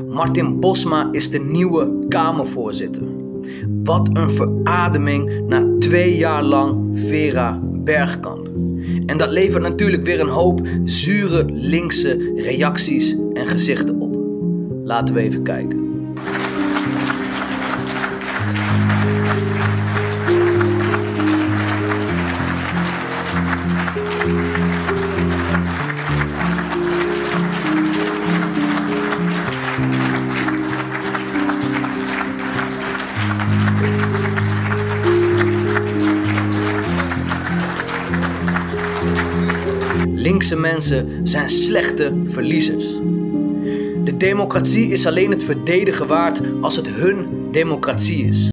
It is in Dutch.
Martin Bosma is de nieuwe Kamervoorzitter. Wat een verademing na twee jaar lang Vera Bergkamp. En dat levert natuurlijk weer een hoop zure linkse reacties en gezichten op. Laten we even kijken. Linkse mensen zijn slechte verliezers. De democratie is alleen het verdedigen waard als het hun democratie is.